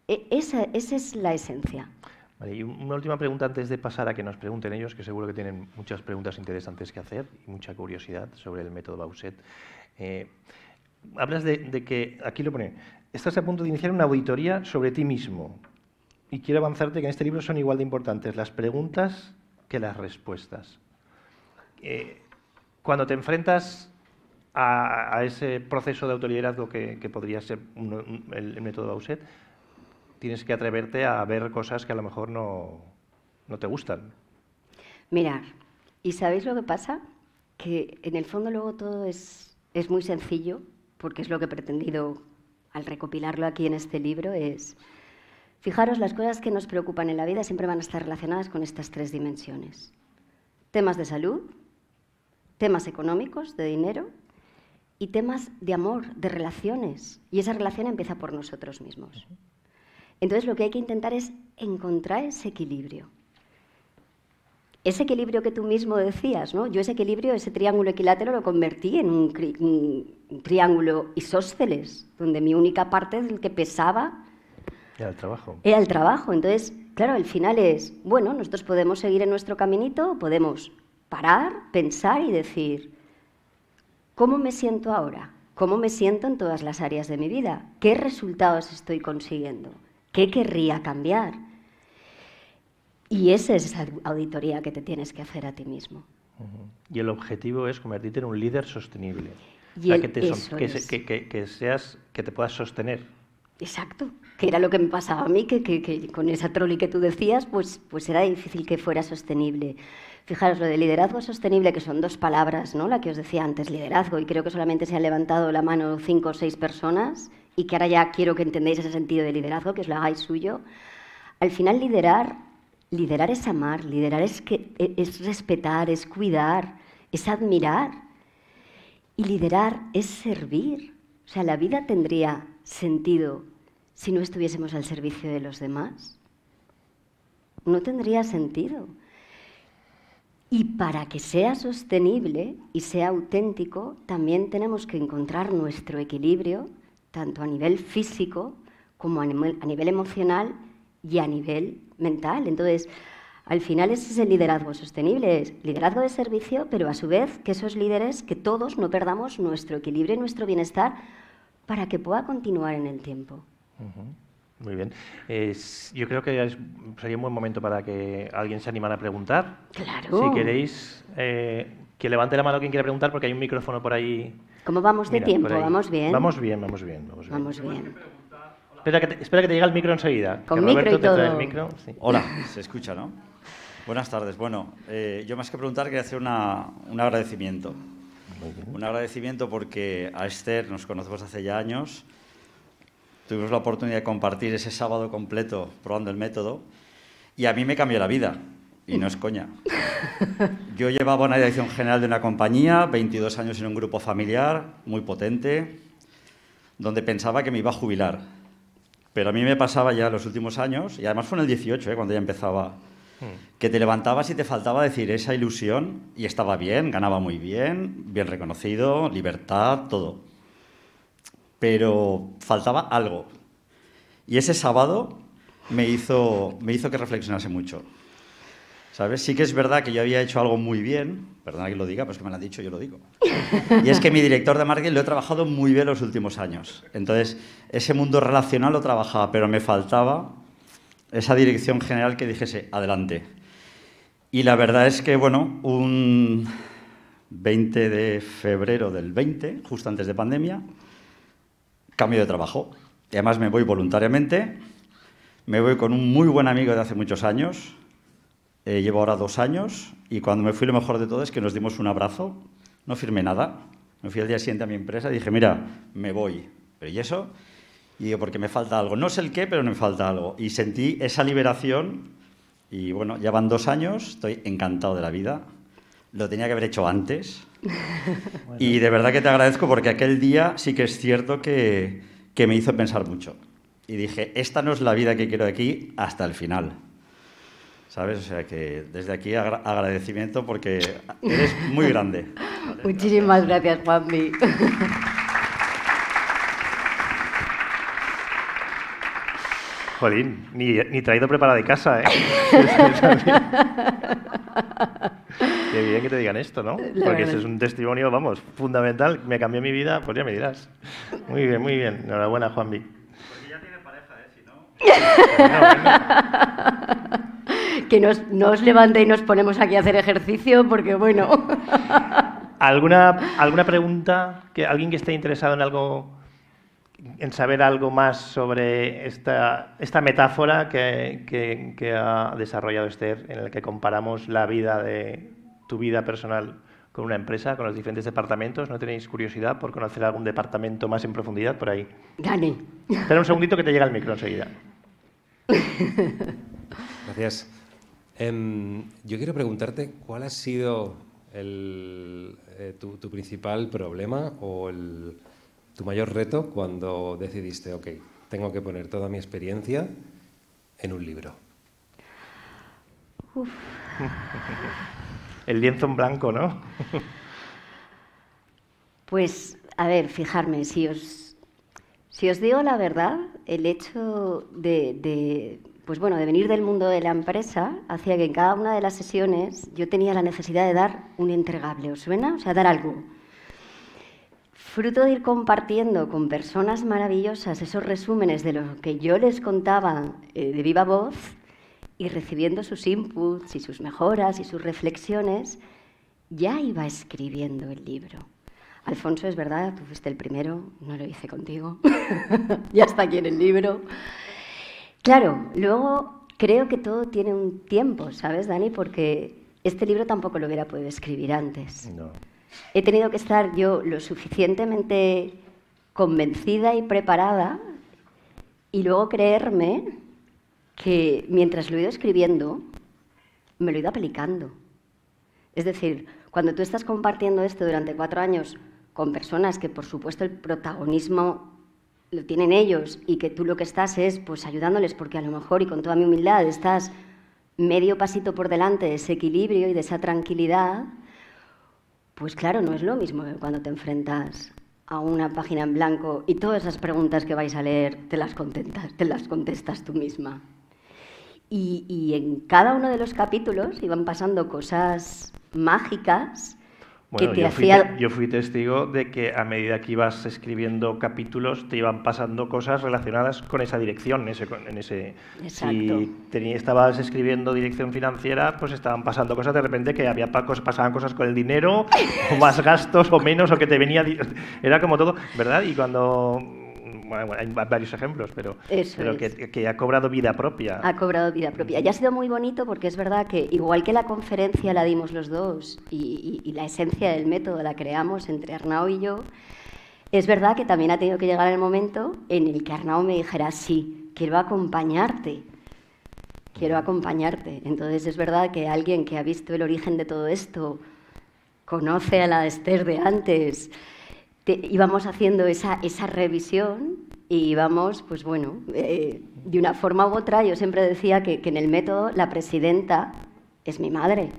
E, esa, es la esencia y una última pregunta antes de pasar a que nos pregunten ellos, que seguro que tienen muchas preguntas interesantes que hacer y mucha curiosidad sobre el método Bauset. Eh, hablas de, que, aquí lo pone, estás a punto de iniciar una auditoría sobre ti mismo y quiero avanzarte que en este libro son igual de importantes las preguntas que las respuestas. Eh, cuando te enfrentas a, ese proceso de autoliderazgo que, podría ser el, método Bauset, tienes que atreverte a ver cosas que a lo mejor no, te gustan. Mirar, ¿y sabéis lo que pasa? Que en el fondo luego todo es, es muy sencillo, porque es lo que he pretendido al recopilarlo aquí en este libro, es Fijaros, las cosas que nos preocupan en la vida siempre van a estar relacionadas con estas tres dimensiones. Temas de salud, temas económicos, de dinero, y temas de amor, de relaciones. Y esa relación empieza por nosotros mismos. Entonces lo que hay que intentar es encontrar ese equilibrio. Ese equilibrio que tú mismo decías, ¿no? Yo ese equilibrio, ese triángulo equilátero lo convertí en un, triángulo isósceles, donde mi única parte del que pesaba era el trabajo. Era el trabajo. Entonces, claro, el final es, bueno, nosotros podemos seguir en nuestro caminito, podemos parar, pensar y decir, ¿cómo me siento ahora? ¿Cómo me siento en todas las áreas de mi vida? ¿Qué resultados estoy consiguiendo? ¿Qué querría cambiar? Y esa es esa auditoría que te tienes que hacer a ti mismo. Y el objetivo es convertirte en un líder sostenible. que, te que, seas, que te puedas sostener. Exacto, que era lo que me pasaba a mí, que, con esa troli que tú decías, pues, pues era difícil que fuera sostenible. Fijaros, lo de liderazgo sostenible, que son dos palabras, ¿no? La que os decía antes, liderazgo, y creo que solamente se han levantado la mano cinco o seis personas, y que ahora ya quiero que entendáis ese sentido de liderazgo, que os lo hagáis suyo. Al final, liderar, liderar es amar, liderar es, que, e, es respetar, es cuidar, es admirar. Y liderar es servir. O sea, la vida tendría sentido si no estuviésemos al servicio de los demás. No tendría sentido. Y para que sea sostenible y sea auténtico, también tenemos que encontrar nuestro equilibrio tanto a nivel físico como a nivel, emocional y a nivel mental. Entonces, al final ese es el liderazgo sostenible, es liderazgo de servicio, pero a su vez que esos líderes, que todos no perdamos nuestro equilibrio y nuestro bienestar para que pueda continuar en el tiempo. Muy bien. yo creo que sería un buen momento para que alguien se animara a preguntar. Claro. Si queréis, eh, que levante la mano quien quiera preguntar, porque hay un micrófono por ahí. ¿Cómo vamos de tiempo? ¿Vamos bien? Vamos bien, vamos bien. Vamos bien. Espera que, te, espera que te llegue el micro enseguida. Con micro y todo. El micro. Hola, se escucha, ¿no? Buenas tardes. Bueno, eh, yo más que preguntar quería hacer una, un agradecimiento. Un agradecimiento porque a Esther nos conocemos hace ya años. Tuvimos la oportunidad de compartir ese sábado completo probando el método y a mí me cambió la vida. Y no es coña. *laughs* Yo llevaba una dirección general de una compañía, 22 años en un grupo familiar muy potente, donde pensaba que me iba a jubilar. Pero a mí me pasaba ya los últimos años, y además fue en el 18, ¿eh? cuando ya empezaba, hmm. que te levantabas y te faltaba decir esa ilusión, y estaba bien, ganaba muy bien, bien reconocido, libertad, todo. Pero faltaba algo. Y ese sábado me hizo, me hizo que reflexionase mucho. ¿Sabes? Sí que es verdad que yo había hecho algo muy bien, perdona que lo diga, pero es que me lo han dicho, yo lo digo. Y es que mi director de marketing lo he trabajado muy bien los últimos años. Entonces, ese mundo relacional lo trabajaba, pero me faltaba esa dirección general que dijese, adelante. Y la verdad es que, bueno, un 20 de febrero del 20, justo antes de pandemia, cambio de trabajo. Y además me voy voluntariamente, me voy con un muy buen amigo de hace muchos años, eh, llevo ahora dos años y cuando me fui lo mejor de todo es que nos dimos un abrazo, no firmé nada, me fui al día siguiente a mi empresa y dije, mira, me voy. Pero ¿y eso? Y digo, porque me falta algo. No sé el qué, pero me falta algo. Y sentí esa liberación y bueno, ya van dos años, estoy encantado de la vida. Lo tenía que haber hecho antes. Y de verdad que te agradezco porque aquel día sí que es cierto que, que me hizo pensar mucho. Y dije, esta no es la vida que quiero aquí hasta el final. ¿Sabes? O sea que desde aquí agradecimiento porque eres muy grande. *laughs* Muchísimas gracias, Juanmi. *laughs* Jolín, ni, ni traído preparada de casa, ¿eh? *laughs* Qué bien que te digan esto, ¿no? Porque ese es un testimonio, vamos, fundamental. Me cambió mi vida, pues ya me dirás. Muy bien, muy bien. Enhorabuena, Juanmi. Porque ya tiene pareja, ¿eh? Si no... *laughs* que nos, nos levante y nos ponemos aquí a hacer ejercicio, porque bueno. *laughs* ¿Alguna, ¿Alguna pregunta? que ¿Alguien que esté interesado en algo, en saber algo más sobre esta, esta metáfora que, que, que ha desarrollado Esther, en la que comparamos la vida de tu vida personal con una empresa, con los diferentes departamentos. ¿No tenéis curiosidad por conocer algún departamento más en profundidad por ahí? Dani. Espera un segundito que te llega el micro enseguida. *laughs* Gracias. Em, yo quiero preguntarte cuál ha sido eh, tu, principal problema o tu mayor reto cuando decidiste, ok, tengo que poner toda mi experiencia en un libro. El lienzo en blanco, ¿no? pues, a ver, fijarme, si os, si os digo la verdad, el hecho de, pues bueno, de venir del mundo de la empresa hacía que en cada una de las sesiones yo tenía la necesidad de dar un entregable, ¿os suena? O sea, dar algo. Fruto de ir compartiendo con personas maravillosas esos resúmenes de lo que yo les contaba eh, de viva voz y recibiendo sus inputs y sus mejoras y sus reflexiones, ya iba escribiendo el libro. Alfonso, es verdad, tú fuiste el primero, no lo hice contigo, *laughs* ya está aquí en el libro. Claro, luego creo que todo tiene un tiempo, ¿sabes, Dani? Porque este libro tampoco lo hubiera podido escribir antes. He tenido que estar yo lo suficientemente convencida y preparada y luego creerme que mientras lo he ido escribiendo, me lo he ido aplicando. Es decir, cuando tú estás compartiendo esto durante cuatro años con personas que por supuesto el protagonismo lo tienen ellos y que tú lo que estás es pues ayudándoles porque a lo mejor y con toda mi humildad estás medio pasito por delante de ese equilibrio y de esa tranquilidad, pues claro, no es lo mismo cuando te enfrentas a una página en blanco y todas esas preguntas que vais a leer te las, te las contestas tú misma. Y, y en cada uno de los capítulos iban pasando cosas mágicas yo, fui, testigo de que a medida que ibas escribiendo capítulos te iban pasando cosas relacionadas con esa dirección. En ese, en ese, si estabas escribiendo dirección financiera, pues estaban pasando cosas de repente que había pasaban cosas con el dinero, *laughs* o más gastos o menos, o que te venía... Era como todo, ¿verdad? Y cuando hay varios ejemplos, pero, pero que, ha cobrado vida propia. Ha cobrado vida propia. Y ha sido muy bonito porque es verdad que igual que la conferencia la dimos los dos y, la esencia del método la creamos entre Arnau y yo, es verdad que también ha tenido que llegar el momento en el que Arnau me dijera, sí, quiero acompañarte. Quiero acompañarte. Entonces es verdad que alguien que ha visto el origen de todo esto, conoce a la Esther de antes, íbamos haciendo esa, esa revisión y íbamos, pues bueno, eh, de una forma u otra, yo siempre decía que, que, en el método la presidenta es mi madre,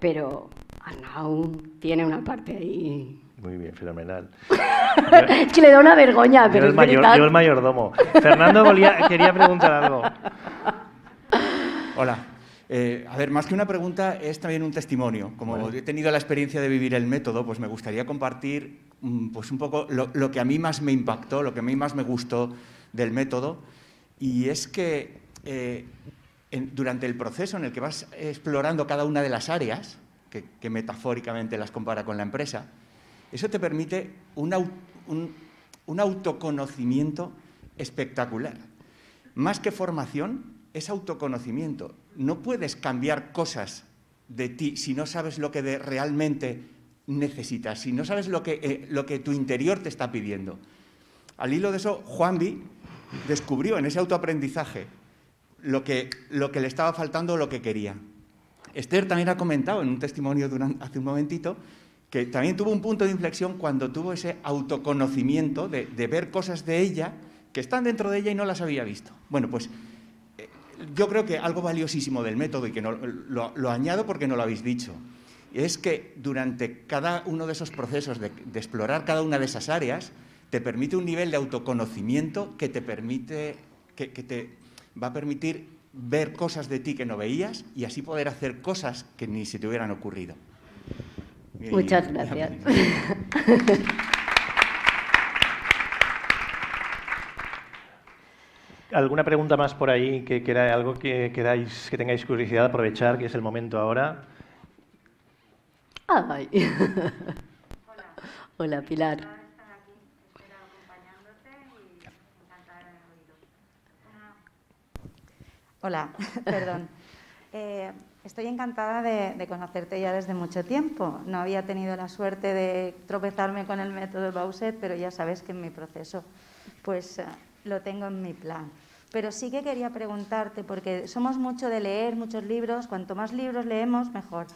pero Arnau tiene una parte ahí. Muy bien, fenomenal. *laughs* es que le da una vergüenza, pero el, mayor, yo el mayordomo. Fernando quería preguntar algo. *laughs* Hola. Eh, a ver, más que una pregunta, es también un testimonio. Como he tenido la experiencia de vivir el método, pues me gustaría compartir mm, pues un poco lo, que a mí más me impactó, lo que a mí más me gustó del método. Y es que eh, durante el proceso en el que vas explorando cada una de las áreas, que, metafóricamente las compara con la empresa, eso te permite un autoconocimiento espectacular. Más que formación, es autoconocimiento. No puedes cambiar cosas de ti si no sabes lo que realmente necesitas, si no sabes lo que, eh, lo que tu interior te está pidiendo. Al hilo de eso, Juanvi descubrió en ese autoaprendizaje lo que, lo que le estaba faltando o lo que quería. Esther también ha comentado en un testimonio hace un momentito que también tuvo un punto de inflexión cuando tuvo ese autoconocimiento de, de ver cosas de ella que están dentro de ella y no las había visto. Bueno, pues yo creo que algo valiosísimo del método, y que lo, añado porque no lo habéis dicho, es que durante cada uno de esos procesos de, explorar cada una de esas áreas, te permite un nivel de autoconocimiento que te permite, que, te va a permitir ver cosas de ti que no veías y así poder hacer cosas que ni se te hubieran ocurrido. Muchas gracias. *laughs* ¿Alguna pregunta más por ahí que, era algo que queráis, que tengáis curiosidad de aprovechar, que es el momento ahora? Ay. Hola. *laughs* Hola, Pilar. Hola, *laughs* perdón. Eh, estoy encantada de, conocerte ya desde mucho tiempo. No había tenido la suerte de tropezarme con el método Bauset, pero ya sabes que en mi proceso pues, eh, lo tengo en mi plan. Pero sí que quería preguntarte, porque somos mucho de leer muchos libros, cuanto más libros leemos, mejor.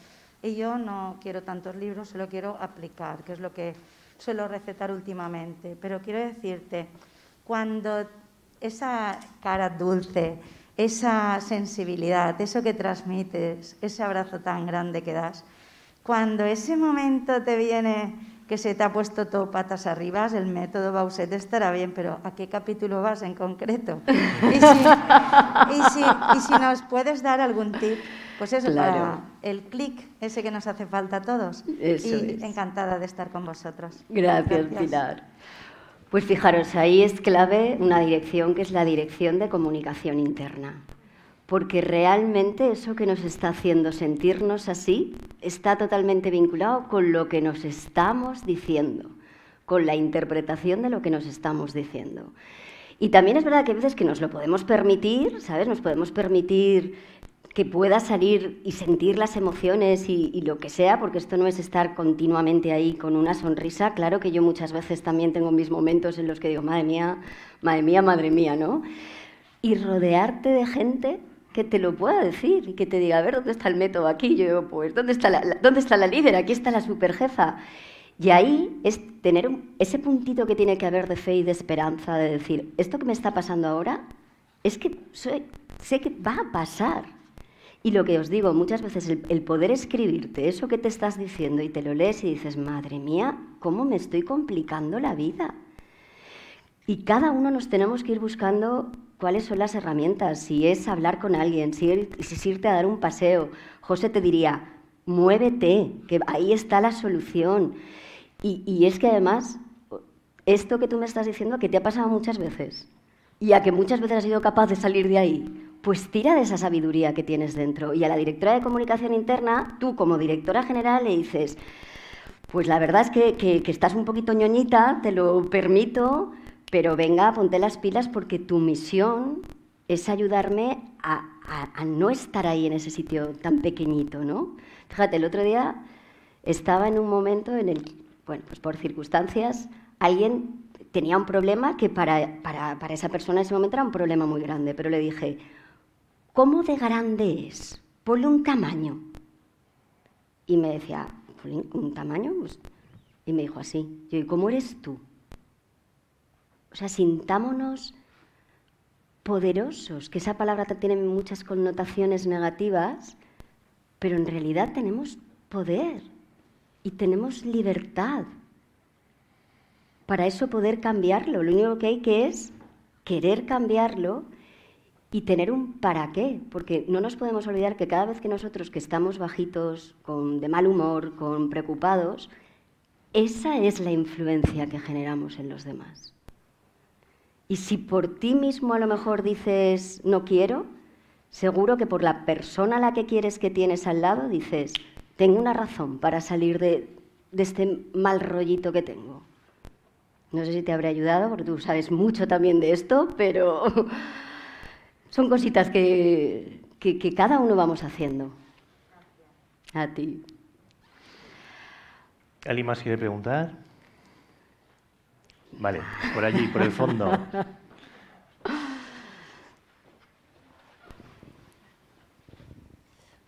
Y yo no quiero tantos libros, solo quiero aplicar, que es lo que suelo recetar últimamente. Pero quiero decirte, cuando esa cara dulce, esa sensibilidad, eso que transmites, ese abrazo tan grande que das, cuando ese momento te viene que se te ha puesto todo patas arriba, el método Bauset estará bien, pero ¿a qué capítulo vas en concreto? *laughs* Y si, nos puedes dar algún tip, pues eso, para el clic ese que nos hace falta a todos. y encantada de estar con vosotros. Gracias, Pilar. Pues fijaros, ahí es clave una dirección que es la dirección de comunicación interna porque realmente eso que nos está haciendo sentirnos así está totalmente vinculado con lo que nos estamos diciendo, con la interpretación de lo que nos estamos diciendo. Y también es verdad que a veces que nos lo podemos permitir, ¿sabes? Nos podemos permitir que pueda salir y sentir las emociones y, y, lo que sea, porque esto no es estar continuamente ahí con una sonrisa. Claro que yo muchas veces también tengo mis momentos en los que digo, madre mía, madre mía, madre mía, ¿no? Y rodearte de gente que te lo pueda decir y que te diga, a ver, ¿dónde está el método aquí? Yo digo, pues, ¿dónde está la, ¿dónde está la líder? Aquí está la superjefa. Y ahí es tener ese puntito que tiene que haber de fe y de esperanza, de decir, esto que me está pasando ahora, es que sé que va a pasar. Y lo que os digo, muchas veces el, el, poder escribirte eso que te estás diciendo y te lo lees y dices, madre mía, ¿cómo me estoy complicando la vida? Y cada uno nos tenemos que ir buscando cuáles son las herramientas, si es hablar con alguien, si es irte a dar un paseo. José te diría, muévete, que ahí está la solución. Y, es que además, esto que tú me estás diciendo, que te ha pasado muchas veces, y a que muchas veces has sido capaz de salir de ahí, pues tira de esa sabiduría que tienes dentro. Y a la directora de comunicación interna, tú como directora general le dices, pues la verdad es que, que estás un poquito ñoñita, te lo permito, pero venga, ponte las pilas porque tu misión es ayudarme a, no estar ahí en ese sitio tan pequeñito, ¿no? Fíjate, el otro día estaba en un momento en el, bueno, pues por circunstancias, alguien tenía un problema que para, para, para esa persona en ese momento era un problema muy grande, pero le dije, ¿cómo de grande es? Ponle un tamaño. Y me decía, ¿un tamaño? Y me dijo así, yo, ¿y cómo eres tú? O sea, sintámonos poderosos, que esa palabra tiene muchas connotaciones negativas, pero en realidad tenemos poder y tenemos libertad. Para eso poder cambiarlo, lo único que hay que es querer cambiarlo y tener un para qué, porque no nos podemos olvidar que cada vez que nosotros que estamos bajitos, con, de mal humor, con preocupados, esa es la influencia que generamos en los demás. Y si por ti mismo a lo mejor dices no quiero, seguro que por la persona a la que quieres que tienes al lado dices, tengo una razón para salir de, este mal rollito que tengo. No sé si te habré ayudado, porque tú sabes mucho también de esto, pero *laughs* son cositas que, que, cada uno vamos haciendo. A ti. ¿Alguien más quiere preguntar? Vale, por allí, por el fondo.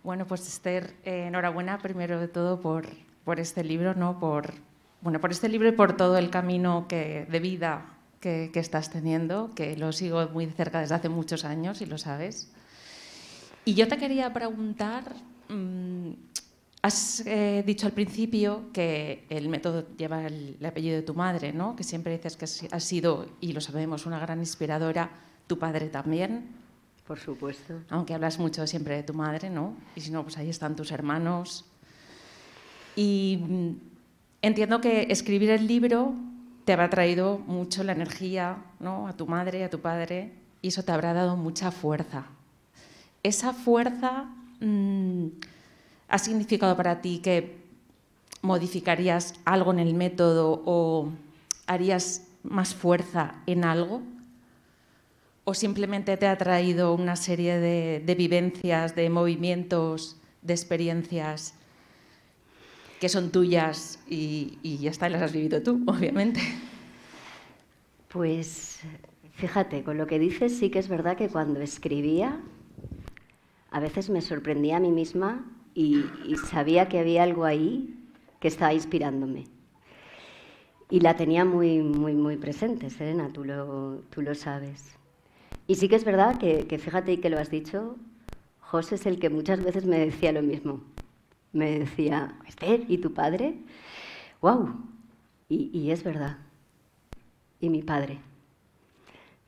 Bueno, pues Esther, eh, enhorabuena primero de todo por, por, este libro, ¿no? Por, bueno, por este libro y por todo el camino que, de vida que, que, estás teniendo, que lo sigo muy cerca desde hace muchos años y lo sabes. Y yo te quería preguntar, mmm, Has eh, dicho al principio que el método lleva el, apellido de tu madre, ¿no? que siempre dices que ha sido, y lo sabemos, una gran inspiradora, tu padre también. Por supuesto. Aunque hablas mucho siempre de tu madre, ¿no? Y si no, pues ahí están tus hermanos. Y mm, entiendo que escribir el libro te habrá traído mucho la energía ¿no? a tu madre, a tu padre, y eso te habrá dado mucha fuerza. Esa fuerza... Mmm, ¿Ha significado para ti que modificarías algo en el método o harías más fuerza en algo? ¿O simplemente te ha traído una serie de, vivencias, de movimientos, de experiencias que son tuyas y, y ya está, las has vivido tú, *laughs* obviamente? Pues Fíjate, con lo que dices sí que es verdad que cuando escribía, a veces me sorprendía a mí misma y, sabía que había algo ahí que estaba inspirándome. Y la tenía muy, muy, muy presente, Serena, tú lo, tú lo sabes. Y sí que es verdad que, que fíjate y que lo has dicho, José es el que muchas veces me decía lo mismo. Me decía, Esther, ¿y tu padre? ¡Wow! Y, y es verdad. Y mi padre.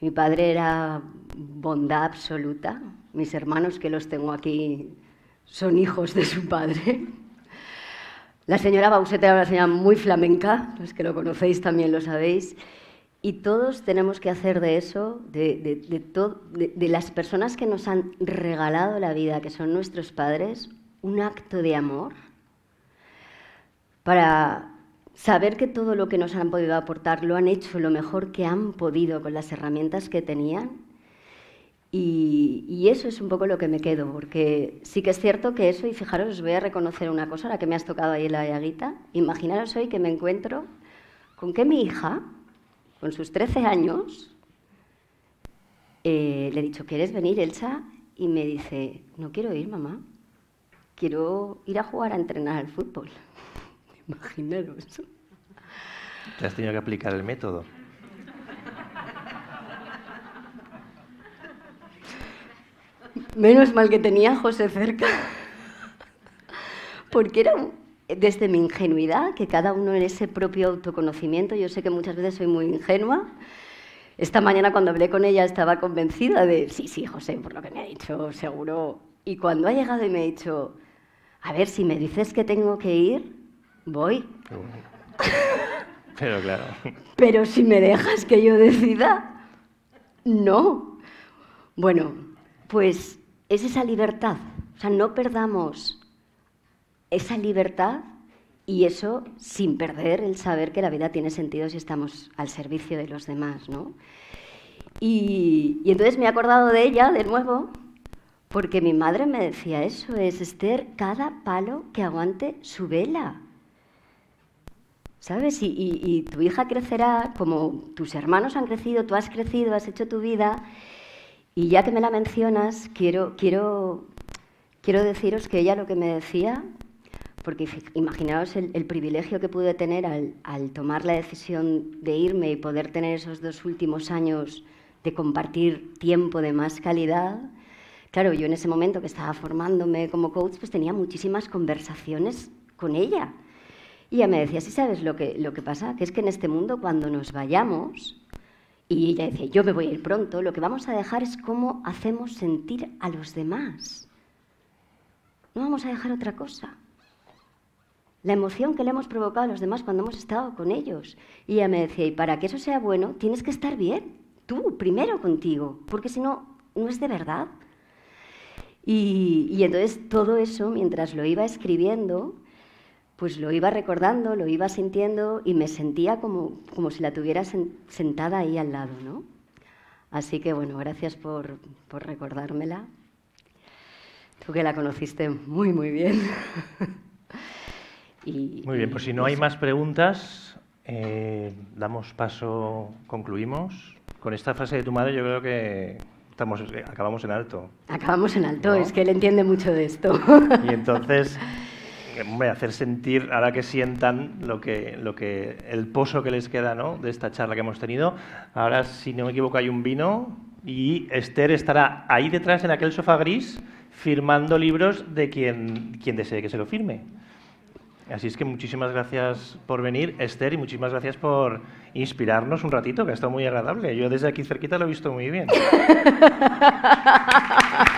Mi padre era bondad absoluta. Mis hermanos, que los tengo aquí, son hijos de su padre. La señora Bauset era una señora muy flamenca, los que lo conocéis también lo sabéis. Y todos tenemos que hacer de eso, de, de, de, las personas que nos han regalado la vida, que son nuestros padres, un acto de amor para saber que todo lo que nos han podido aportar lo han hecho lo mejor que han podido con las herramientas que tenían. Y, eso es un poco lo que me quedo, porque sí que es cierto que eso, y fijaros, os voy a reconocer una cosa, la que me has tocado ahí la llaguita. Imaginaros hoy que me encuentro con que mi hija, con sus 13 años, eh, le he dicho, ¿quieres venir, Elsa? Y me dice, no quiero ir, mamá. Quiero ir a jugar a entrenar al fútbol. *laughs* Imaginaros. Te has tenido que aplicar el método. Menos mal que tenía a José cerca. Porque era desde mi ingenuidad, que cada uno en ese propio autoconocimiento, yo sé que muchas veces soy muy ingenua. Esta mañana cuando hablé con ella estaba convencida de, sí, sí, José, por lo que me ha dicho, seguro. Y cuando ha llegado y me ha dicho, a ver, si me dices que tengo que ir, voy. Pero claro. Pero si me dejas que yo decida, no. Bueno, pues es esa libertad. O sea, no perdamos esa libertad y eso sin perder el saber que la vida tiene sentido si estamos al servicio de los demás, ¿no? Y, y entonces me he acordado de ella de nuevo, porque mi madre me decía eso, es Esther, cada palo que aguante su vela. ¿sabes? Y, tu hija crecerá como tus hermanos han crecido, tú has crecido, has hecho tu vida. Y ya que me la mencionas, quiero, quiero, quiero deciros que ella lo que me decía, porque imaginaos el, privilegio que pude tener al, al, tomar la decisión de irme y poder tener esos dos últimos años de compartir tiempo de más calidad. Claro, yo en ese momento que estaba formándome como coach, pues tenía muchísimas conversaciones con ella y ella me decía, sí sabes lo que, lo que pasa, que es que en este mundo cuando nos vayamos, y ella decía, yo me voy a ir pronto, lo que vamos a dejar es cómo hacemos sentir a los demás. No vamos a dejar otra cosa. La emoción que le hemos provocado a los demás cuando hemos estado con ellos. Y ella me decía, y para que eso sea bueno, tienes que estar bien, tú, primero contigo, porque si no, no es de verdad. Y, y entonces todo eso, mientras lo iba escribiendo, pues lo iba recordando, lo iba sintiendo y me sentía como, como si la tuviera sentada ahí al lado, ¿no? Así que bueno, gracias por, por recordármela. Tú que la conociste muy, muy bien. *laughs* y, muy bien, pues si no hay más preguntas, eh, damos paso, concluimos. Con esta frase de tu madre yo creo que estamos, acabamos en alto. Acabamos en alto, es que él entiende mucho de esto. y entonces *laughs* a hacer sentir, ahora que sientan lo que, lo que, el pozo que les queda ¿no? de esta charla que hemos tenido. Ahora, si no me equivoco, hay un vino y Esther estará ahí detrás en aquel sofá gris firmando libros de quien, quien desee que se lo firme. Así es que muchísimas gracias por venir, Esther, y muchísimas gracias por inspirarnos un ratito, que ha estado muy agradable. Yo desde aquí cerquita lo he visto muy bien. *laughs*